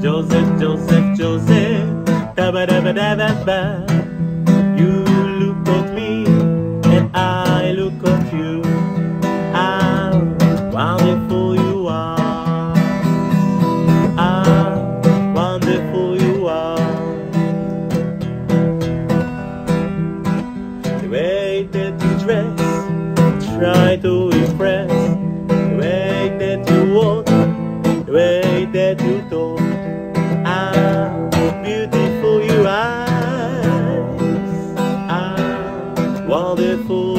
Joseph, Joseph, Joseph, da ba da ba da ba ba. You look at me, and I look at you. How wonderful you are! How wonderful you are! The way that you dress, try to impress. The way that you walk, the way that you talk eyes are wonderful.